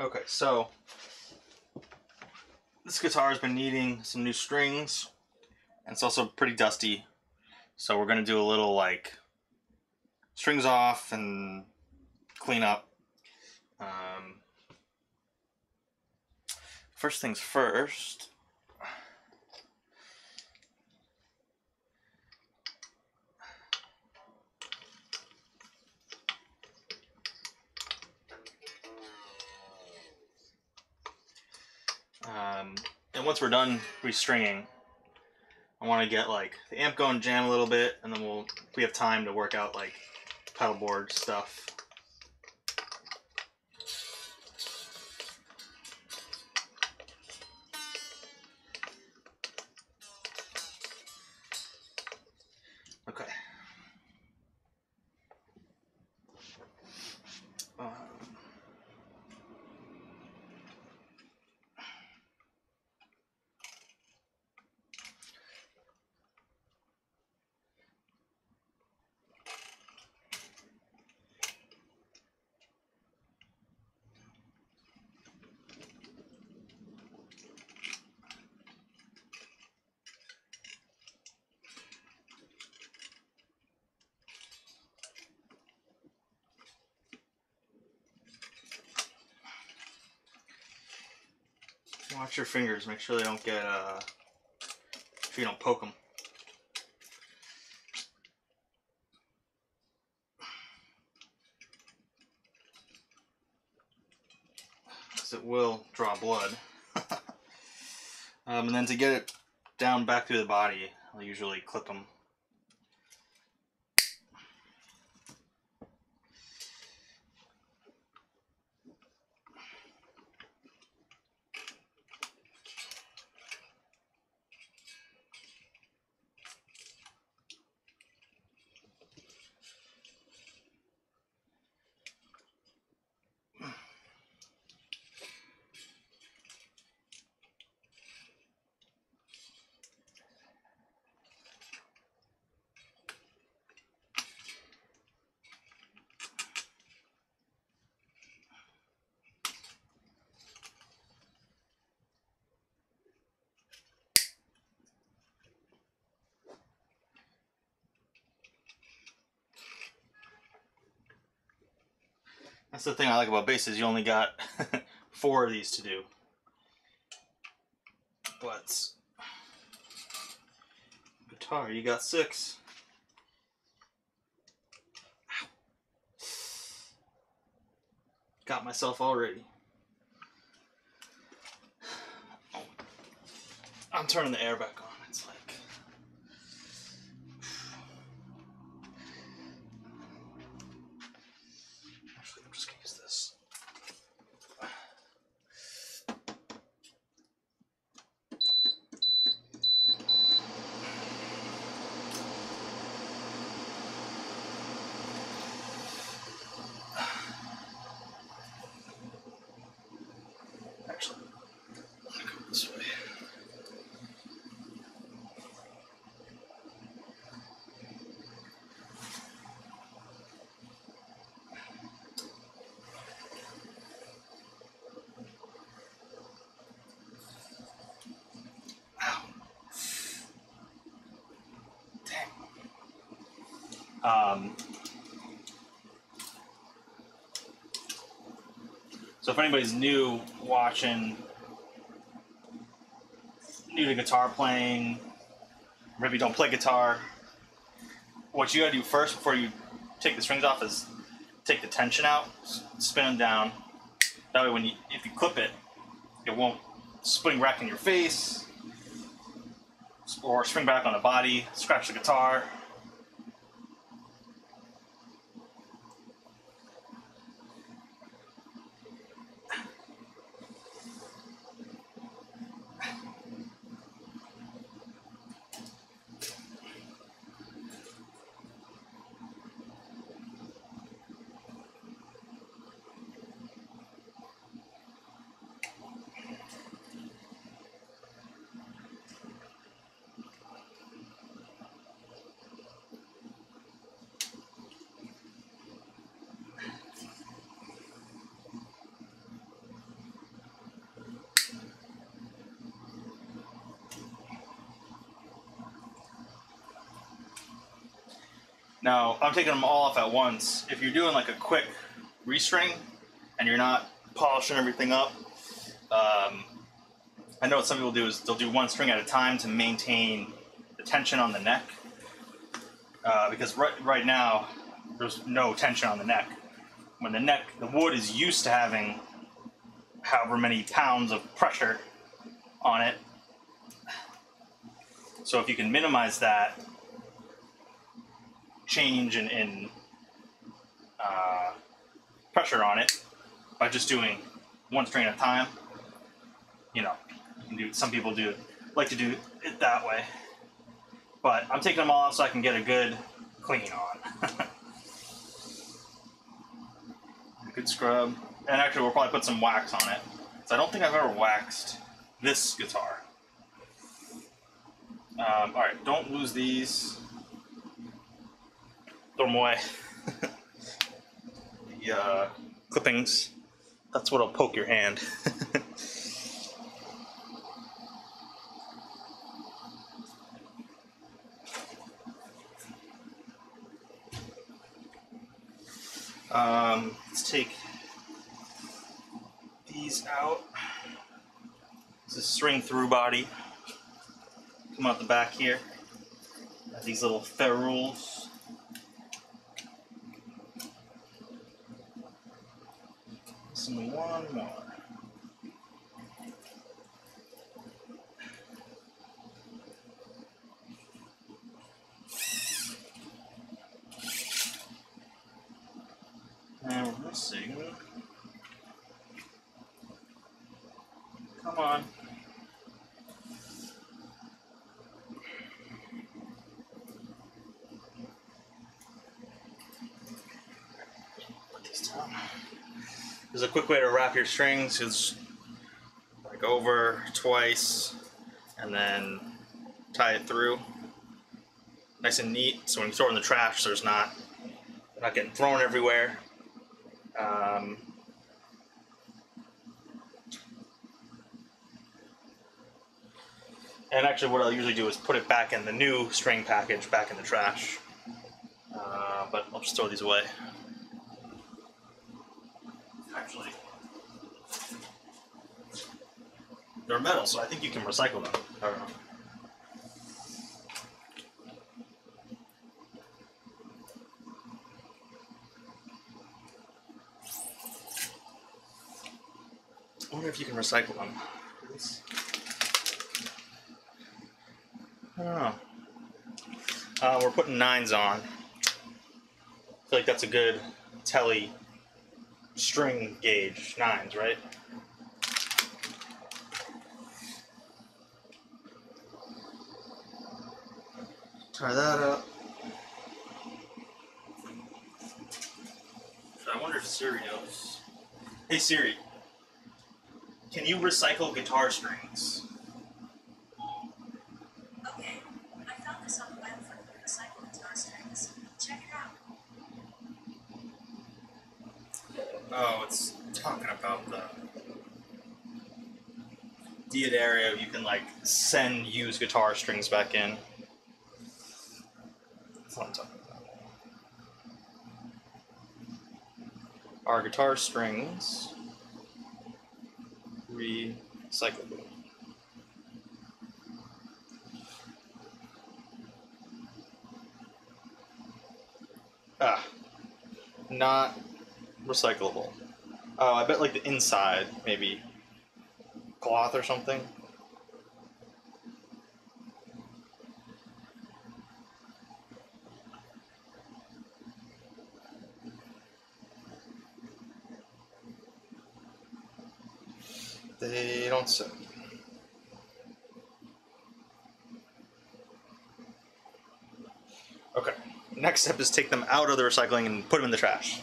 Okay, so this guitar has been needing some new strings, and it's also pretty dusty. So we're gonna do a little like strings off and clean up. Um, first things first. Um, and once we're done restringing, I want to get like the amp going, jam a little bit, and then we'll we have time to work out like pedal board stuff. Your fingers. Make sure they don't get uh, if you don't poke them. Because it will draw blood. um, and then to get it down back through the body, I'll usually clip them. The thing I like about bass is you only got four of these to do. But guitar, you got six. Got myself already. I'm turning the air back on. It's like Actually, I'm just gonna use this. Actually, I'm gonna go this way. Ow. Dang. Um, so if anybody's new watching, new to guitar playing, maybe don't play guitar, what you gotta do first before you take the strings off is take the tension out, spin them down. That way, when you if you clip it, it won't spring back in your face or spring back on the body, scratch the guitar. Now, I'm taking them all off at once. If you're doing like a quick restring and you're not polishing everything up, um, I know what some people do is they'll do one string at a time to maintain the tension on the neck. Uh, because right, right now, there's no tension on the neck. When the neck, the wood is used to having however many pounds of pressure on it. So if you can minimize that change in, in uh, pressure on it by just doing one string at a time, you know, you do. Some people do like to do it that way, but I'm taking them off so I can get a good clean on. good scrub, and actually we'll probably put some wax on it. So I don't think I've ever waxed this guitar. Um, all right, don't lose these. Away. the uh, clippings. That's what'll poke your hand. um, let's take these out. This is a string through body. Come out the back here. Got these little ferrules. Some one more. And we're missing. Come on. There's a quick way to wrap your strings. Is like over twice, and then tie it through. Nice and neat. So when you throw it in the trash, there's not they're not getting thrown everywhere. Um, and actually, what I'll usually do is put it back in the new string package, back in the trash. Uh, but I'll just throw these away. Actually, they're metal, so I think you can recycle them. I don't know. I wonder if you can recycle them. I don't know. Uh, we're putting nines on. I feel like that's a good tele string gauge. Nines, right? Try that up. I wonder if Siri knows. Hey Siri, can you recycle guitar strings? Okay, I found this on the web for recycled guitar strings. Check it out. Oh, it's talking about the D'Addario. You can like send used guitar strings back in. That's what I'm talking about. Our guitar strings recyclable. Ah, not recyclable. Oh, I bet like the inside, maybe cloth or something. They don't say. Okay. Next step is take them out of the recycling and put them in the trash.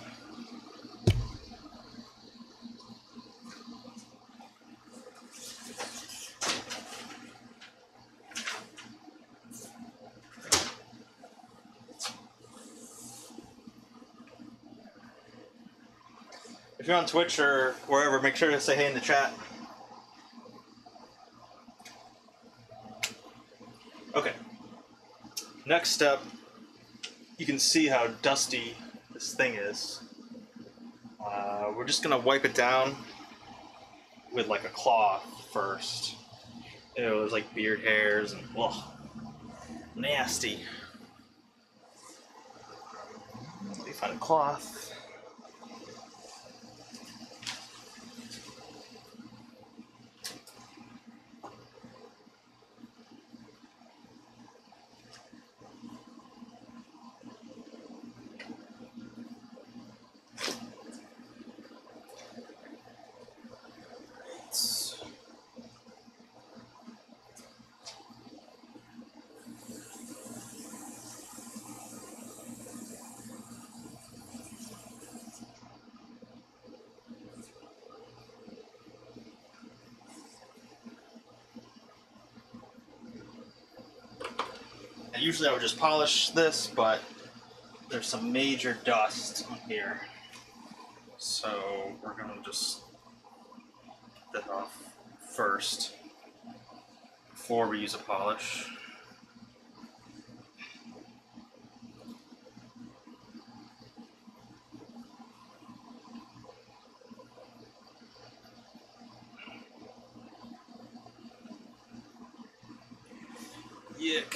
If you're on Twitch or wherever, make sure to say hey in the chat. Okay. Next step you can see how dusty this thing is. Uh, we're just gonna wipe it down with like a cloth first. Ew, there's like beard hairs and ugh, nasty. Let me find a cloth. And usually I would just polish this, but there's some major dust on here. So we're gonna just that off first before we use a polish. Yick.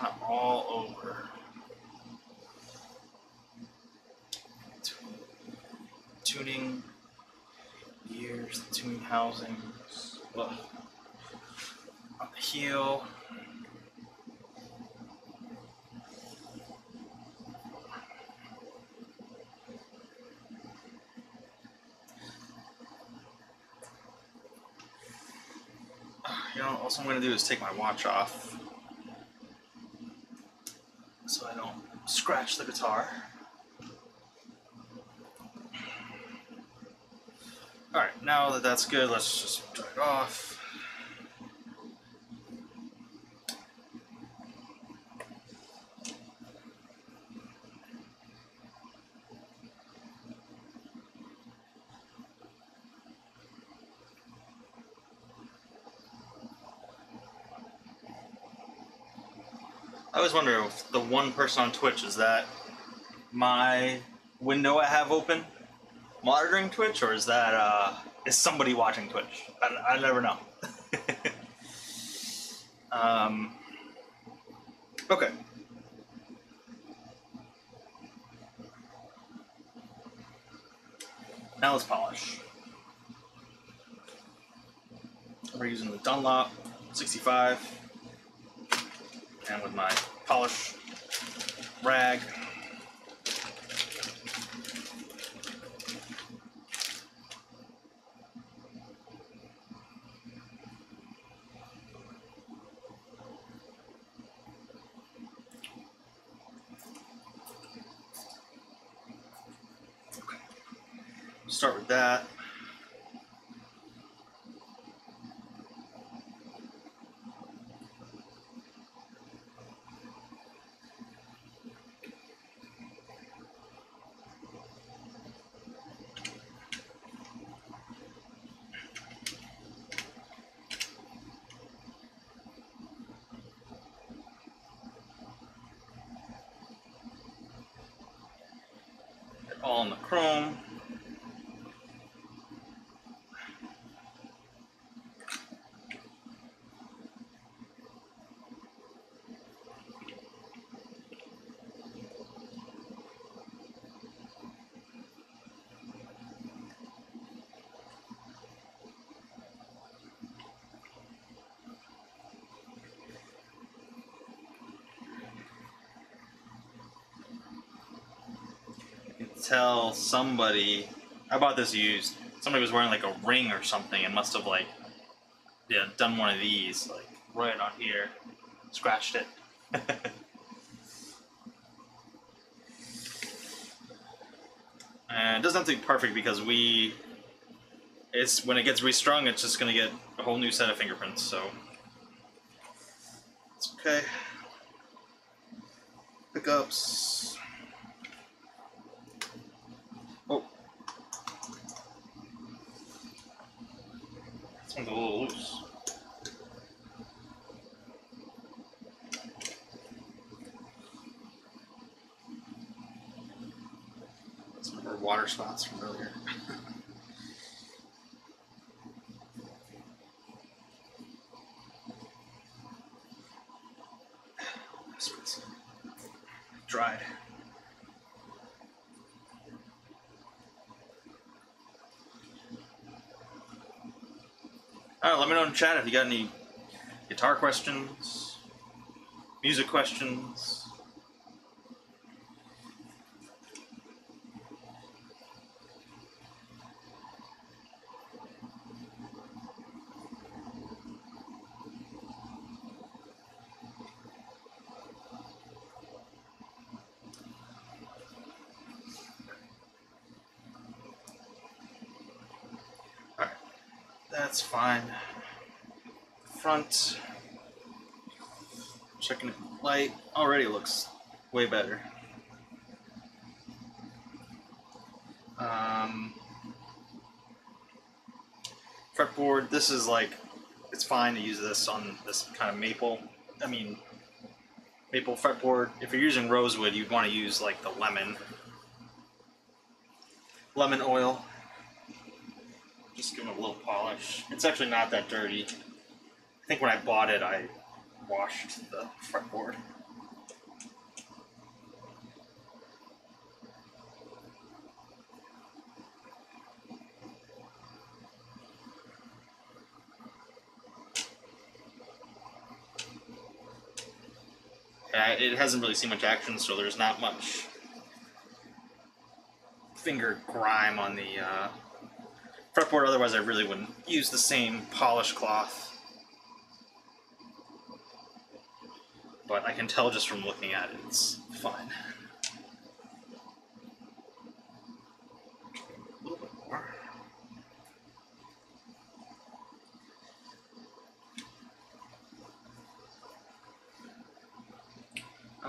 kind of all over. Tu- Tuning gears, tuning housings, ugh. on the heel. You know, also I'm gonna do is take my watch off so I don't scratch the guitar. Alright, now that that's good, let's just it off. I always wonder if the one person on Twitch is that my window I have open monitoring Twitch, or is that uh, is somebody watching Twitch? I, I never know. um, okay. Now let's polish. We're using the Dunlop 65 and with my polish rag. Start with that. Get all in the chrome. You can tell somebody I bought this used. Somebody was wearing like a ring or something and must have like yeah, done one of these, like right on here. Scratched it. And it doesn't have to be perfect because we. It's when it gets restrung, it's just gonna get a whole new set of fingerprints. So it's okay. Pickups. This a little loose. Some of our water spots from earlier. Spots Dried. Chat if you got any guitar questions, music questions. Alright, that's fine. Front. Checking the light. Already looks way better. Um, fretboard. This is like, it's fine to use this on this kind of maple. I mean, maple fretboard. If you're using rosewood, you'd want to use like the lemon, lemon oil. Just give them a little polish. It's actually not that dirty. I think when I bought it, I washed the fretboard. It hasn't really seen much action, so there's not much finger grime on the uh, fretboard. Otherwise, I really wouldn't use the same polish cloth. But I can tell just from looking at it, it's fine.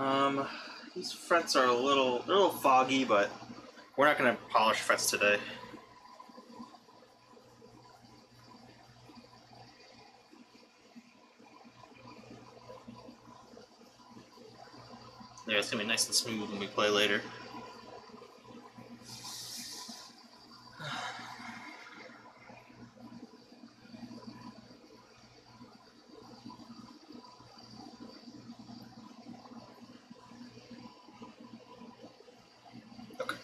Um, these frets are a little, they're a little foggy, but we're not going to polish frets today. Yeah, it's gonna be nice and smooth when we play later. Okay.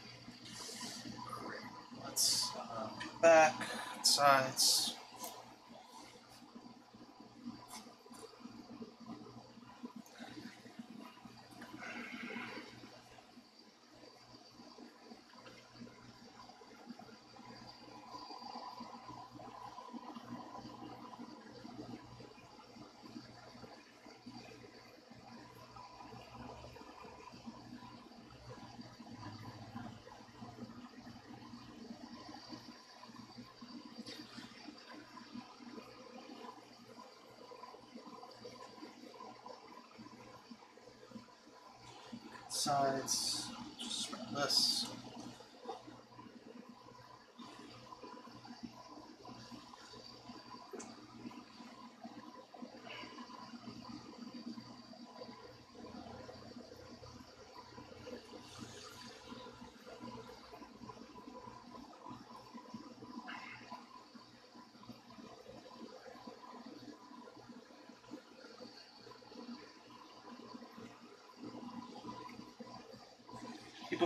Great. Let's uh, do back, sides. Sides. Just spread this.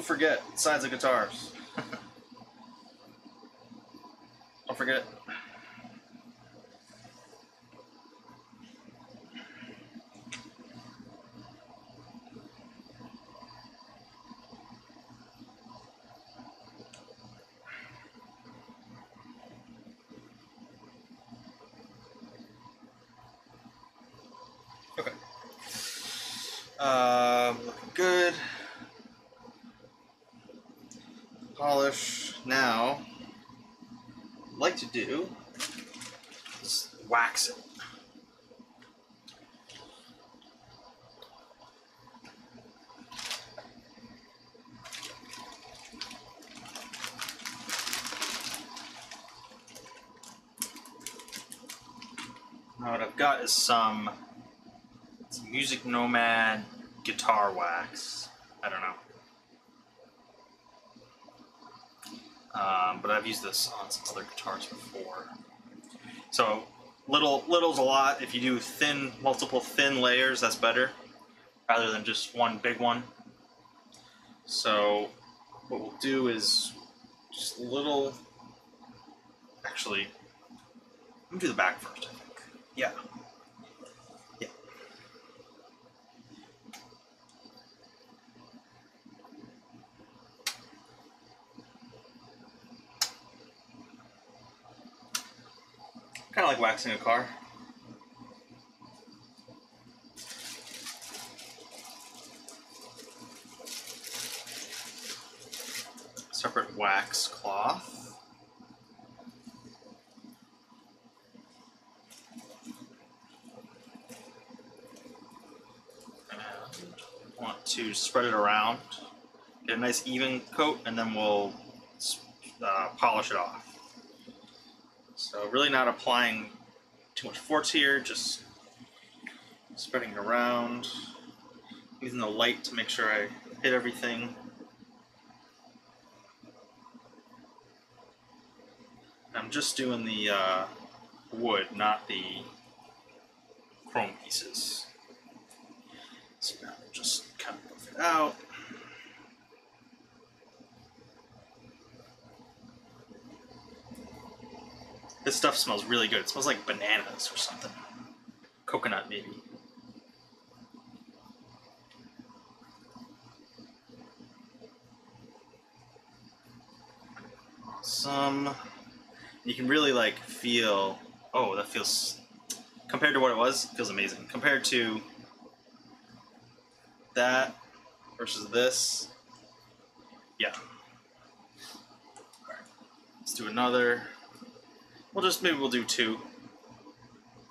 Forget sides of guitars. Don't forget. Okay. Um, looking good. Polish. now, what I'd like to do is wax it. Now what I've got is some, some Music Nomad guitar wax. I don't know. Um, but I've used this on some other guitars before. So little little's a lot. If you do thin, multiple thin layers, that's better, rather than just one big one. So what we'll do is just little. Actually, let me do the back first. I think. Yeah. Yeah. Kind of like waxing a car. Separate wax cloth. To spread it around, get a nice even coat, and then we'll uh, polish it off. So really not applying too much force here, just spreading it around, using the light to make sure I hit everything. I'm just doing the uh, wood, not the chrome pieces. So now just kind of buff it out. This stuff smells really good. It smells like bananas or something. Coconut, maybe. Awesome. You can really like feel. Oh, that feels. Compared to what it was, feels amazing. Compared to that versus this, yeah. Let's do another. We'll just maybe we'll do two.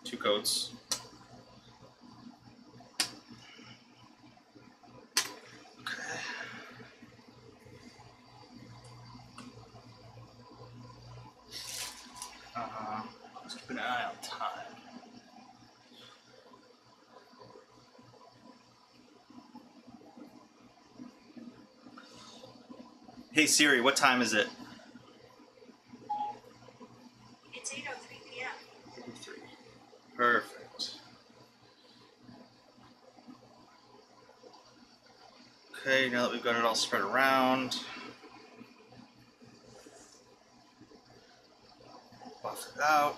Two coats. Uh, time. Hey Siri, what time is it? It's 8.03 p.m. Three. Perfect. Okay, now that we've got it all spread around, buff it out.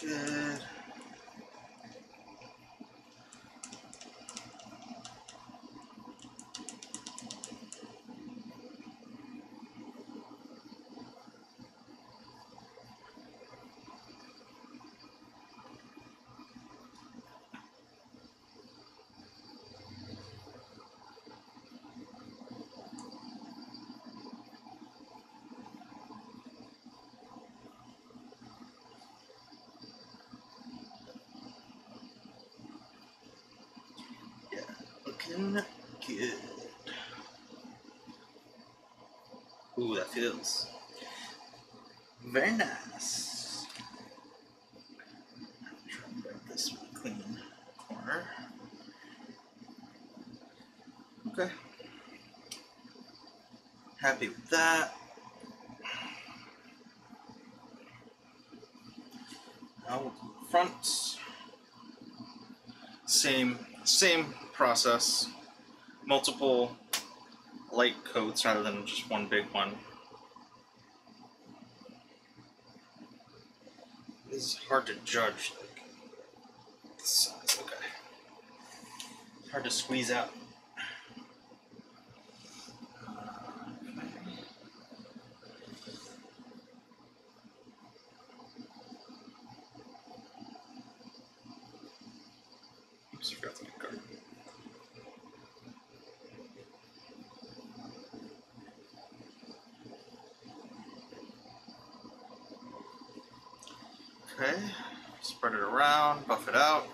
Good. Yeah, looking good. Ooh, that feels very nice. Get this clean corner. Okay. Happy with that. Now we'll front. Same same process. Multiple light coats rather than just one big one. Is hard to judge like the size. Okay. Hard to squeeze out. Oops, forgot the card. Okay, spread it around, buff it out.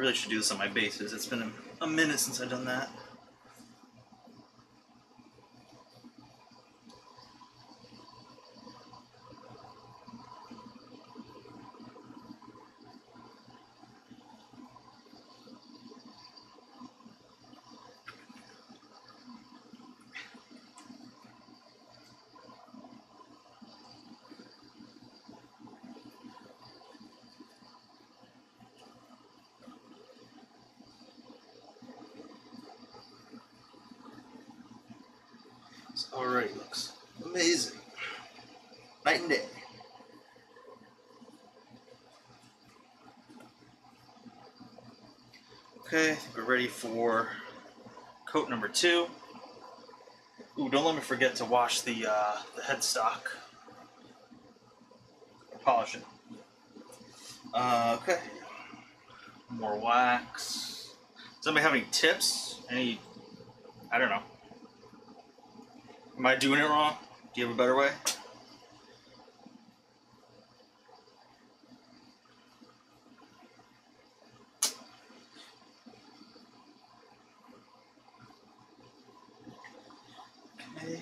I really should do this on my basses. It's been a, a minute since I've done that. This already looks amazing. Night and day. Okay, I think we're ready for coat number two. Ooh, don't let me forget to wash the uh, the headstock. Polish it. Uh, okay. More wax. Does anybody have any tips? Any? I don't know. Am I doing it wrong? Do you have a better way? Okay.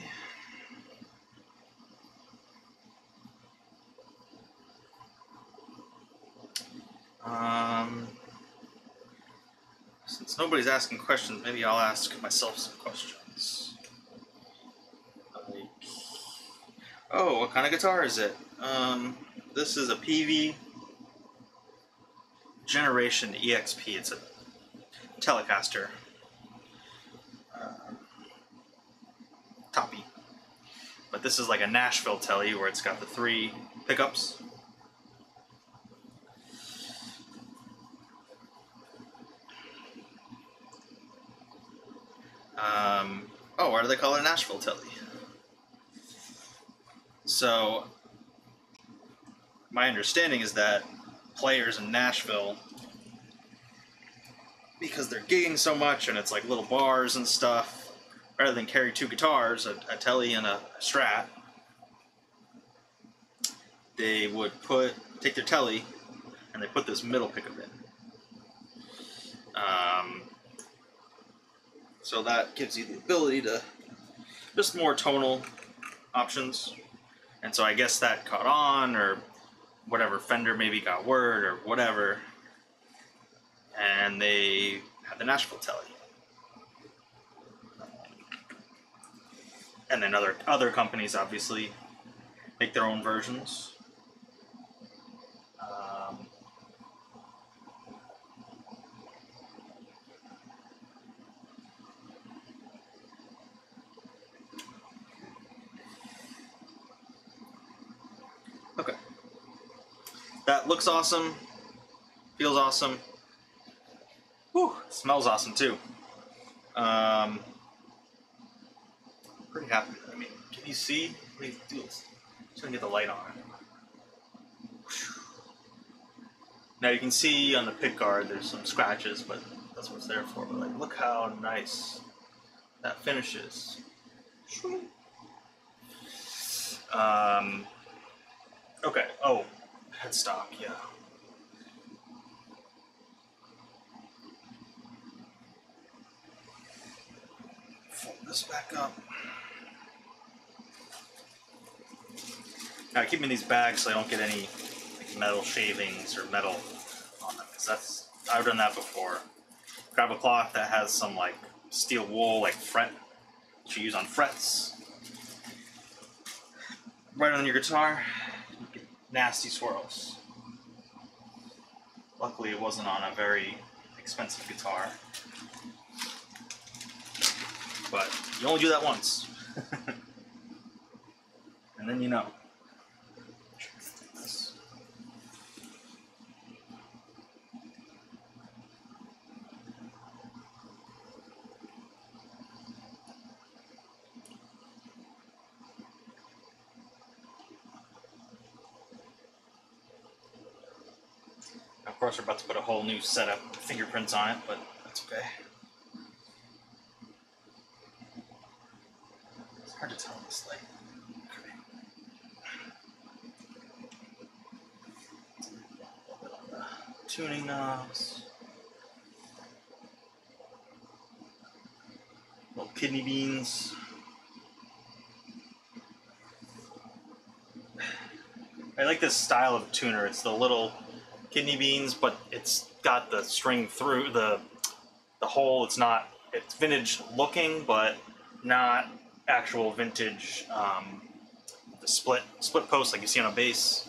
Um, since nobody's asking questions, maybe I'll ask myself some questions. Like, oh, what kind of guitar is it? Um, this is a Peavey Generation EXP. It's a Telecaster. Uh, toppy. But this is like a Nashville Tele where it's got the three pickups. Um, they call it Nashville Tele? So, my understanding is that players in Nashville, because they're gigging so much and it's like little bars and stuff, rather than carry two guitars, a, a Tele and a Strat, they would put take their Tele and they put this middle pickup in. Um, so that gives you the ability to just more tonal options. And so I guess that caught on, or whatever Fender maybe got word, or whatever. And they had the Nashville Tele. And then other other companies obviously make their own versions. Looks awesome. Feels awesome. Whew, smells awesome too. Um, pretty happy. I mean, can you see? Let me do this. Just gonna get the light on. Now you can see on the pick guard there's some scratches, but that's what it's there for. But like, look how nice that finishes. Um, Okay. Oh, headstock. Yeah. Fold this back up. Now I keep them in these bags so I don't get any like, metal shavings or metal on them. Cause that's I've done that before. Grab a cloth that has some like steel wool, like fret that you use on frets. Right on your guitar nasty swirls. Luckily, it wasn't on a very expensive guitar. But you only do that once. and then you know. Of course, we're about to put a whole new set of fingerprints on it, but that's okay. It's hard to tell in this light. Tuning knobs. Little kidney beans. I like this style of tuner. It's the little kidney beans, but it's got the string through the the hole. It's not it's vintage looking, but not actual vintage. Um, the split split post like you see on a bass.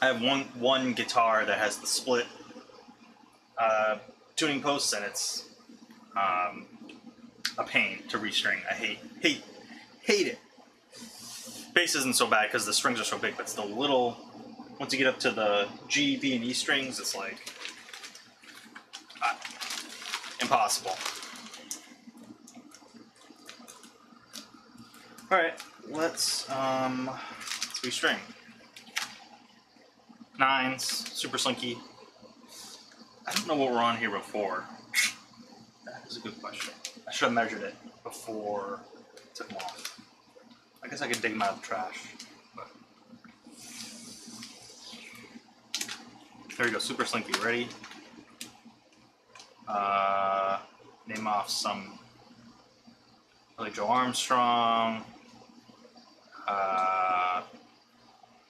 I have one one guitar that has the split uh, tuning posts, and it's um, a pain to restring. I hate hate hate it. Bass isn't so bad because the strings are so big, but it's the little. Once you get up to the G, B, and E strings, it's like uh, impossible. All right, let's um, let's restring. Nines, super slinky. I don't know what we're on here before. That is a good question. I should have measured it before I took them off. I guess I could dig them out of the trash. There we go, super slinky. Ready? Uh, name off some Billie Joe Armstrong, uh,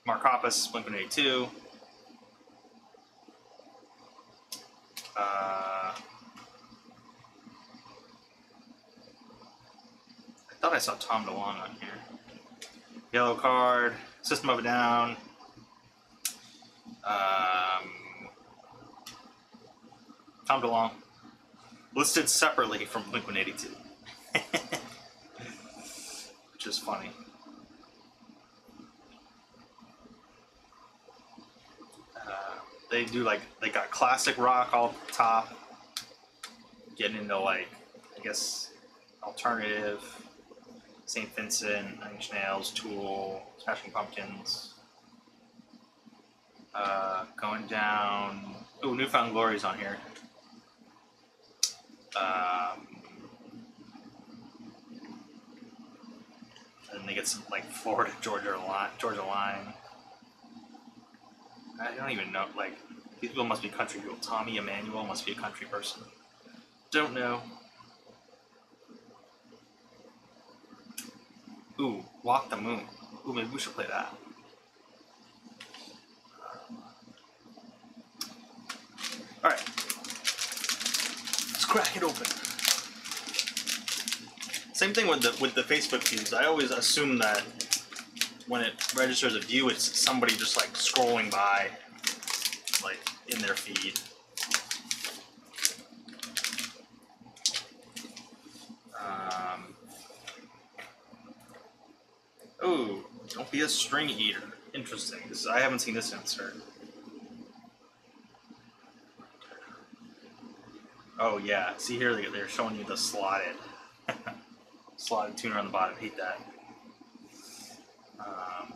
Mark Hoppus, Blink 182. Uh, I thought I saw Tom DeLonge on here. Yellowcard, System of a Down. Um, Tom DeLonge. Listed separately from Blink 182. Which is funny. Uh, they do like, they got classic rock all top. Getting into like, I guess, alternative. St. Vincent, Inch Nails, Tool, Smashing Pumpkins. Uh, going down. Oh, New Found Glory's on here. Um, and they get some like Florida Georgia line, Georgia line. I don't even know. Like these people must be country people. Tommy Emmanuel must be a country person. Don't know. Ooh, Walk the Moon. Ooh, maybe we should play that. Alright. Let's crack it open. Same thing with the with the Facebook views. I always assume that when it registers a view, it's somebody just like scrolling by, like in their feed. Um, oh, don't be a string eater. Interesting. This, I haven't seen this insert. Oh yeah, see here they, they're showing you the slotted, slotted tuner on the bottom. Hate that. Um,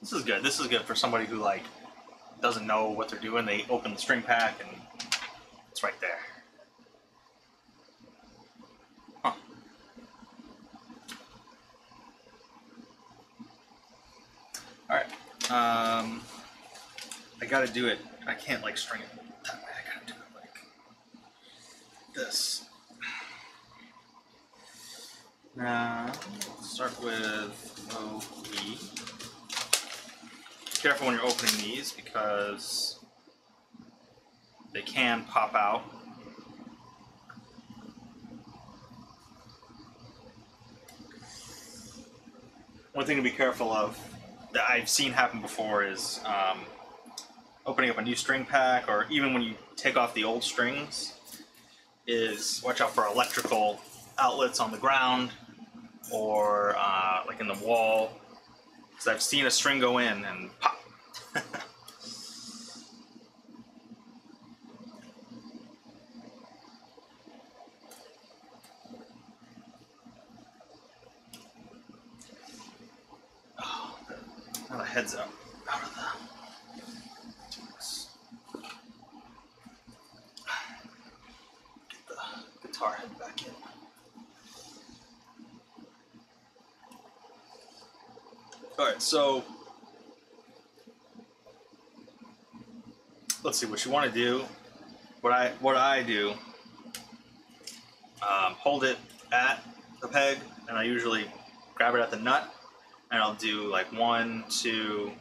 this is good. This is good for somebody who like doesn't know what they're doing. They open the string pack and it's right there. Huh. All right. Um, I gotta do it. I can't like string it that way. I gotta do it like this. Now, start with OE. Careful when you're opening these because they can pop out. One thing to be careful of that I've seen happen before is um, opening up a new string pack, or even when you take off the old strings, is watch out for electrical outlets on the ground or uh, like in the wall. Because I've seen a string go in and pop. heads out out of the. Get the guitar head back in. All right, so let's see what you want to do. What I what I do. Um, hold it at the peg, and I usually grab it at the nut, and I'll do like one, two,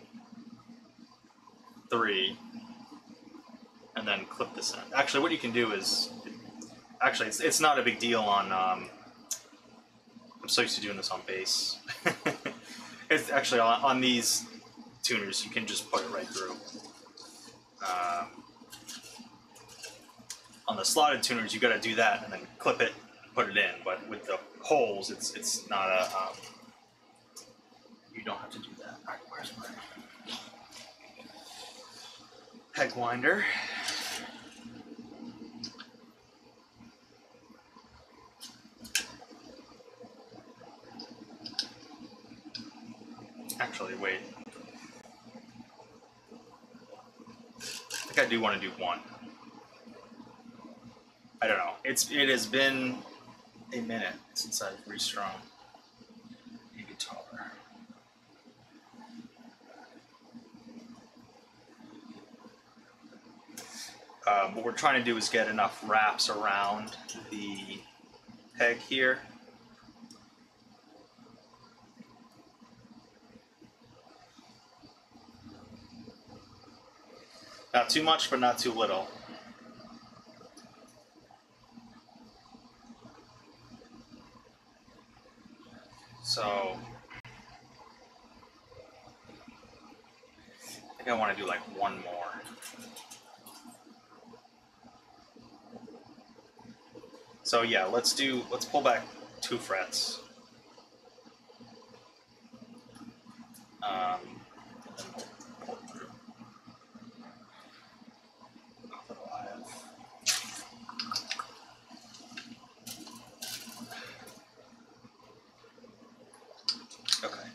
three, and then clip this in. Actually, what you can do is, actually, it's, it's not a big deal on. Um, I'm so used to doing this on bass. it's actually on, on these tuners, you can just put it right through. Um, on the slotted tuners, you got to do that and then clip it, put it in. But with the holes, it's it's not a. Um, you don't have to do that. All right, where's my peg winder? Actually, wait. I I do want to do one. I don't know. It's it has been a minute since I've restrung a guitar. Um, what we're trying to do is get enough wraps around the peg here. Not too much, but not too little. So I think I want to do like one more. So yeah, let's do let's pull back two frets. Um, and then we'll pull it through. Not that I'll have- Okay.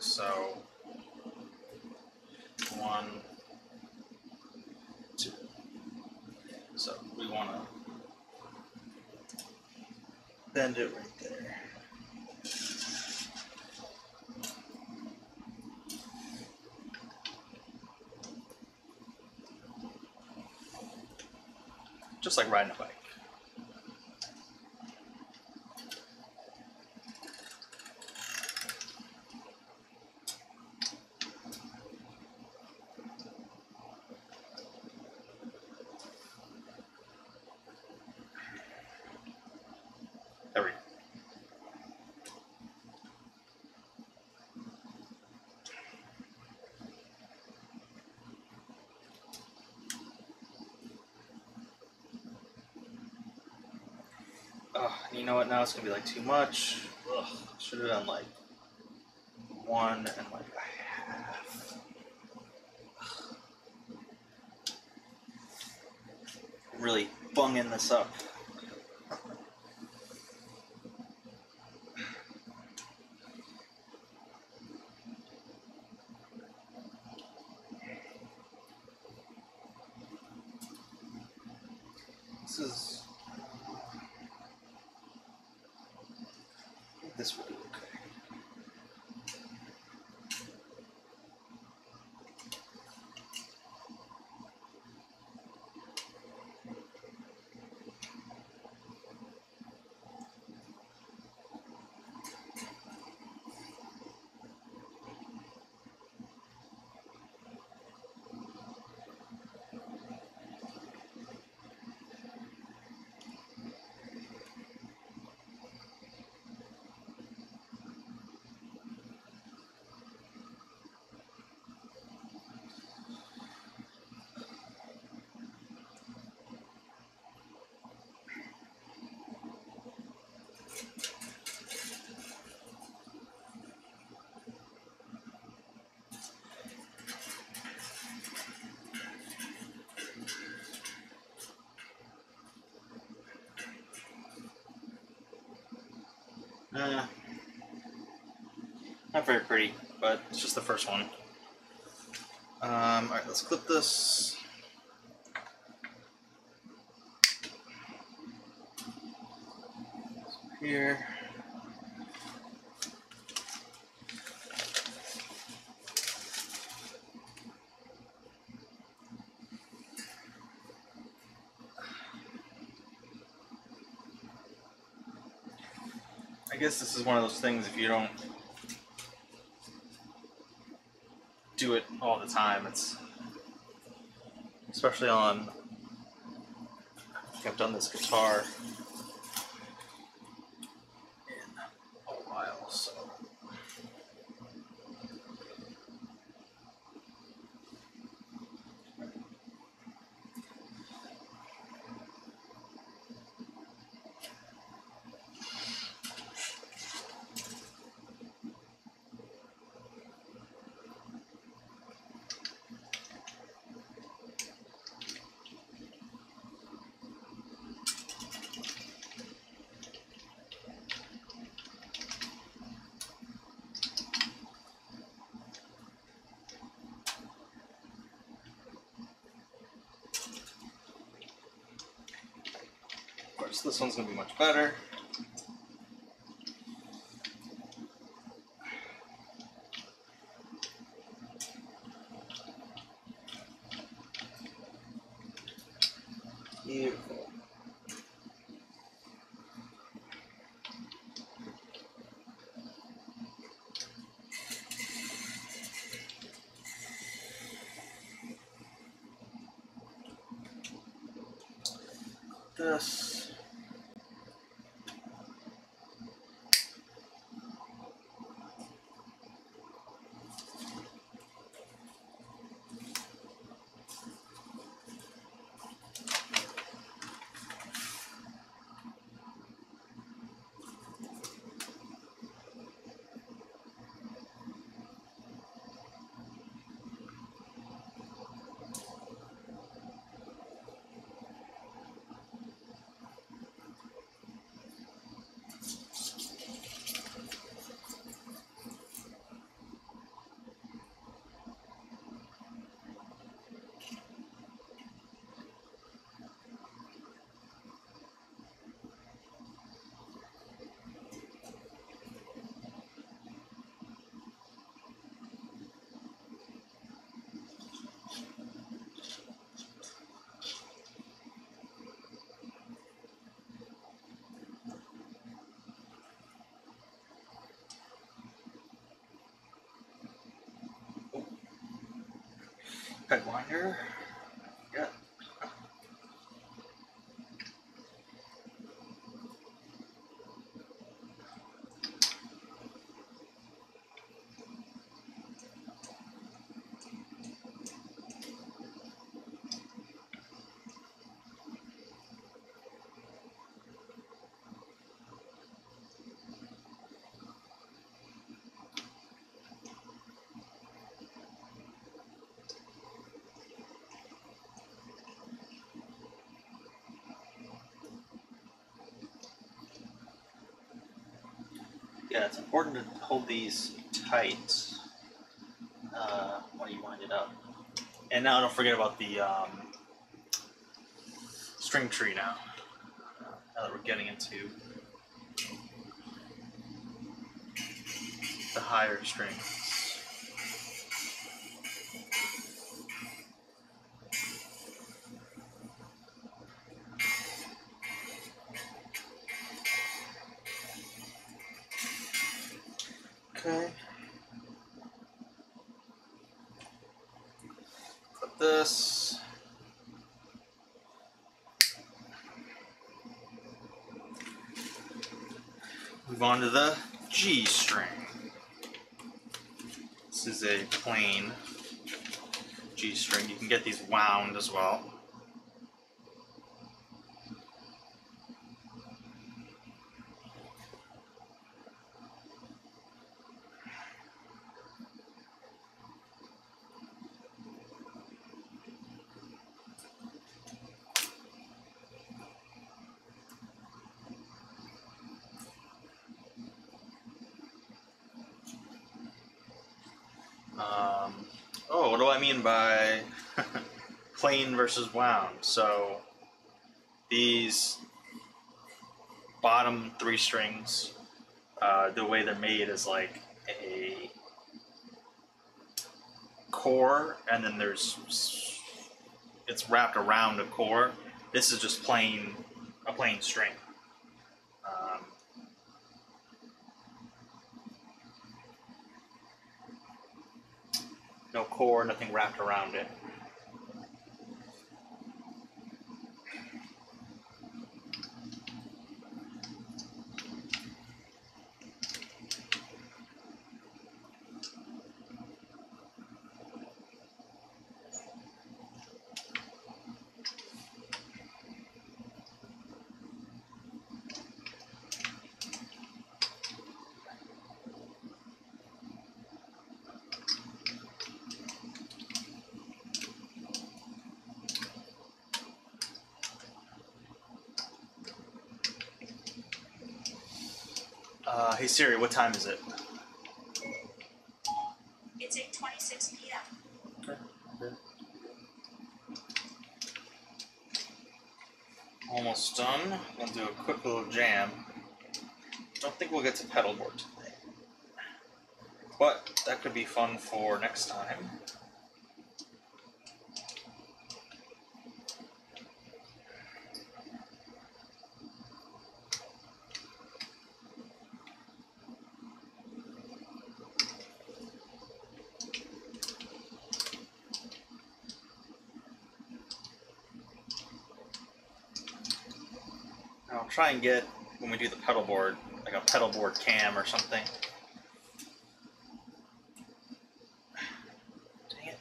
So one, two. So we want to bend it right there. Just like riding a bike. There we go. Oh, you know what? Now it's gonna be like too much. Ugh, should have done like one and like a half. Really bunging this up. Eh, not very pretty, but it's just the first one. Um, all right, let's clip this. Here. Guess this is one of those things if you don't do it all the time, it's especially on I've done this guitar in a while, so of course this one's gonna be much better. Peg winder. Yeah. Yeah, it's important to hold these tight uh, when you wind it up. And now don't forget about the um, string tree now. Now that we're getting into the higher strings. The G string. This is a plain G string. You can get these wound as well. Oh, what do I mean by plain versus wound? So these bottom three strings, uh, the way they're made is like a core, and then there's it's wrapped around a core. This is just plain a plain string. Um, no core, nothing wrapped around it. Uh, hey Siri, what time is it? It's 8:26 p.m. Okay. Almost done. We'll do a quick little jam. Don't think we'll get to pedalboard today. But that could be fun for next time. I'll try and get when we do the pedal board, like a pedal board cam or something. Dang it.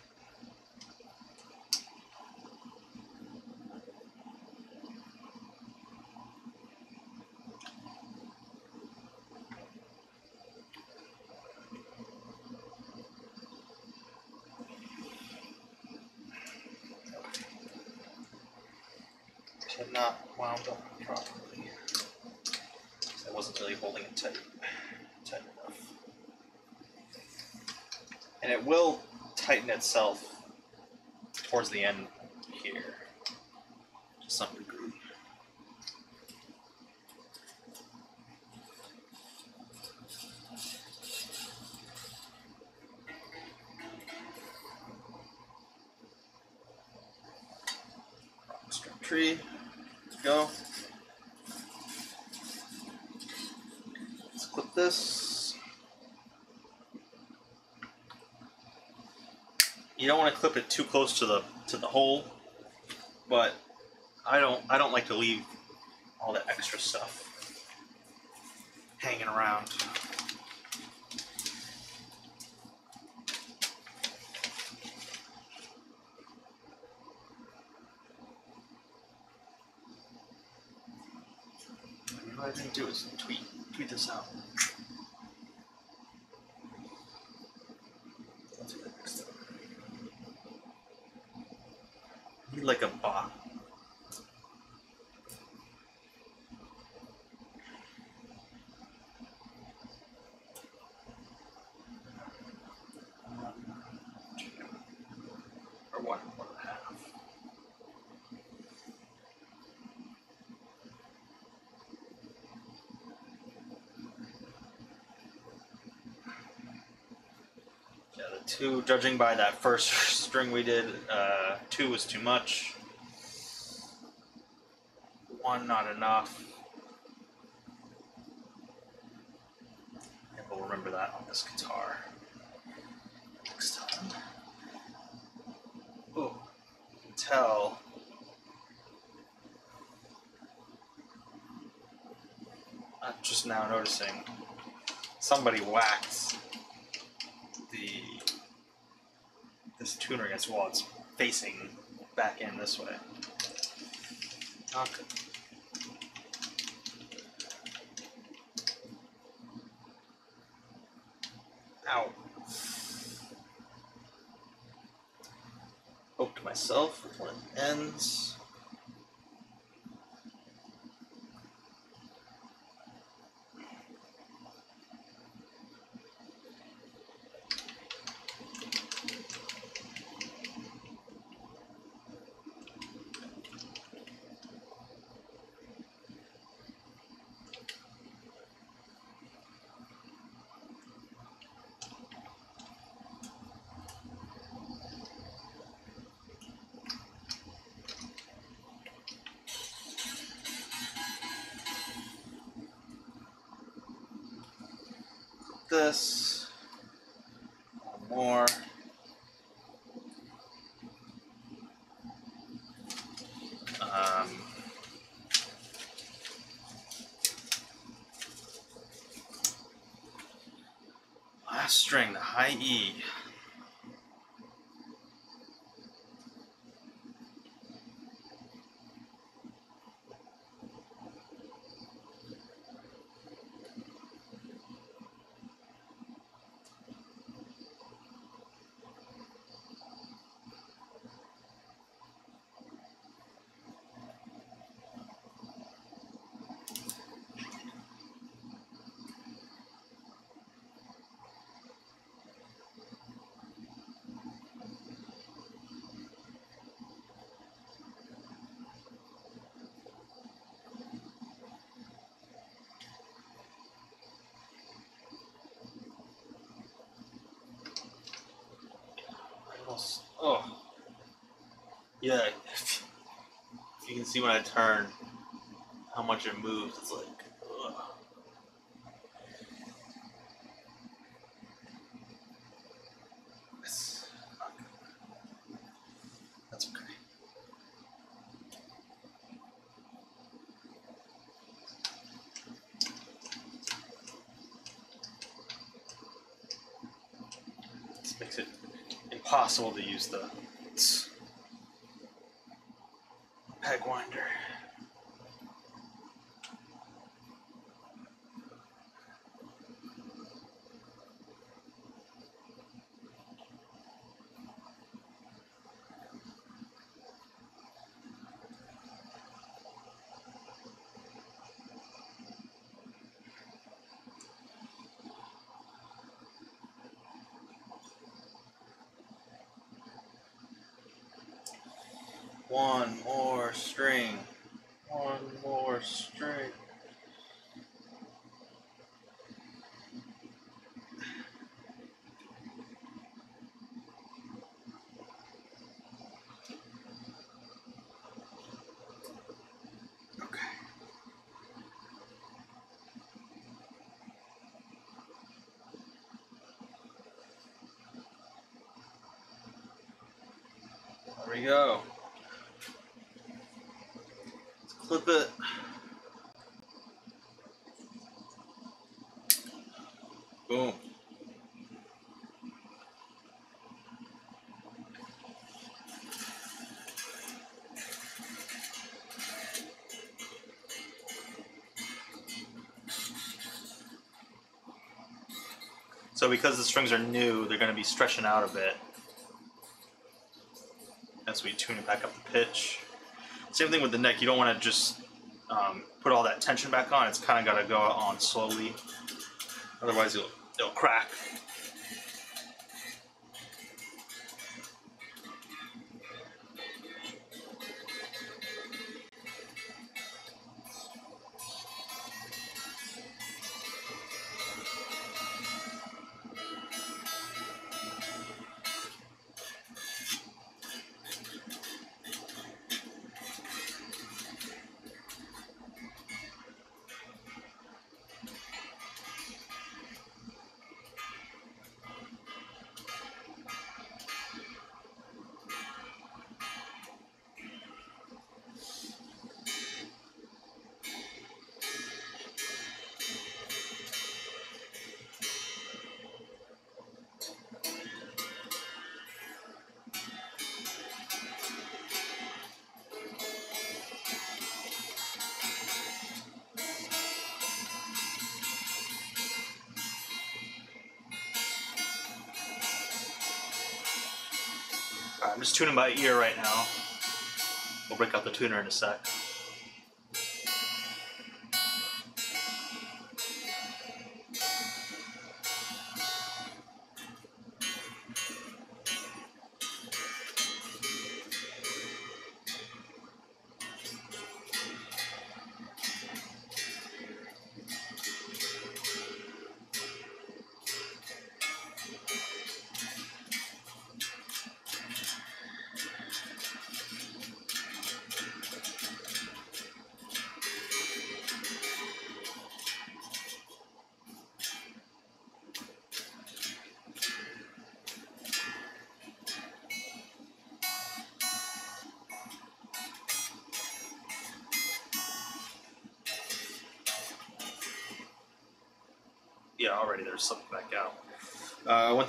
Had not wound up properly. I wasn't really holding it tight, tight enough. And it will tighten itself towards the end here, to some degree. String tree, go. Let's clip this. You don't want to clip it too close to the to the hole, but I don't I don't like to leave all that extra stuff hanging around. I didn't do is tweet tweet this out. Let's do that next time. Need like a bot. Or one, one and a half. Yeah, the two, judging by that first string we did, uh, two was too much. One not enough. And we'll remember that on this guitar next time. Oh, tell. I'm just now noticing somebody whacked the tuner against the wall. It's facing back in this way. Not. Ow. Poked myself with one of the ends. this. One more. Um, last string, the high E. Almost- Oh. Yeah. If you can see when I turn how much it moves, it's like. That's okay. Makes it impossible to use the peg winder. One more string. One more string. Okay. There we go. Let's clip it. Boom. So because the strings are new, they're going to be stretching out a bit as we tune it back up the pitch. Same thing with the neck. You don't want to just um, put all that tension back on. It's kind of got to go on slowly. Otherwise, it'll, it'll crack. I'm just tuning by ear right now. We'll break out the tuner in a sec.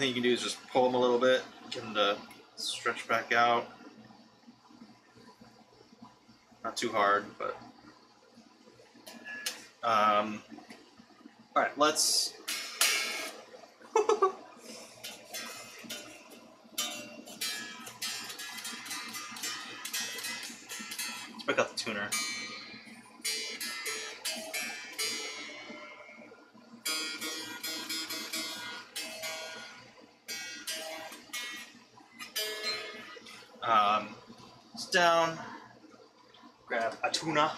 Thing you can do is just pull them a little bit, get them to stretch back out. Not too hard, but. Um, all right, let's. let's down. Grab a tuna.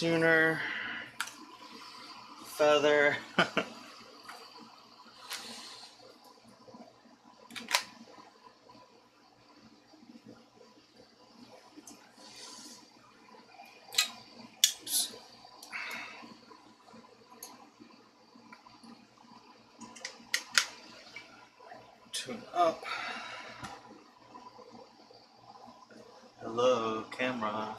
Tuner. Feather. Tune up. Hello, camera.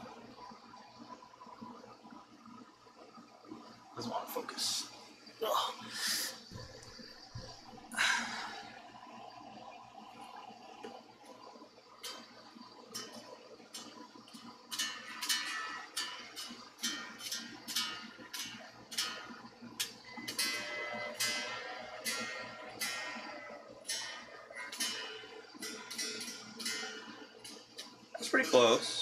Close.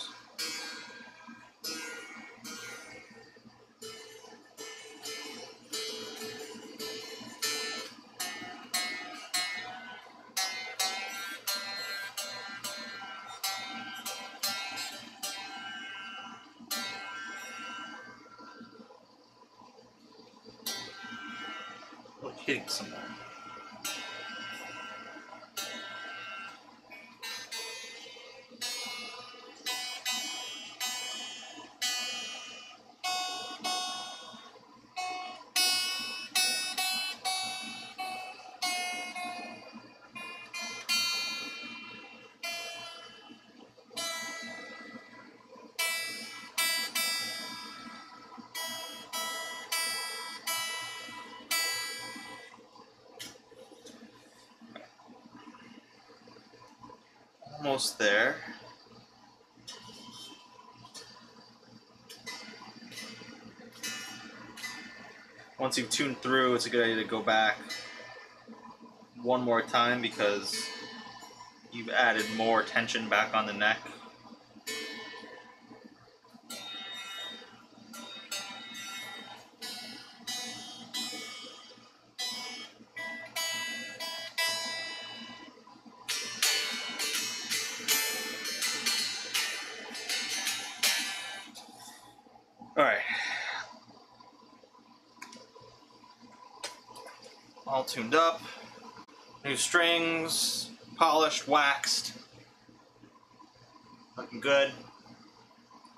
Almost there. Once you've tuned through, it's a good idea to go back one more time because you've added more tension back on the neck. Tuned up. New strings, polished, waxed. Looking good.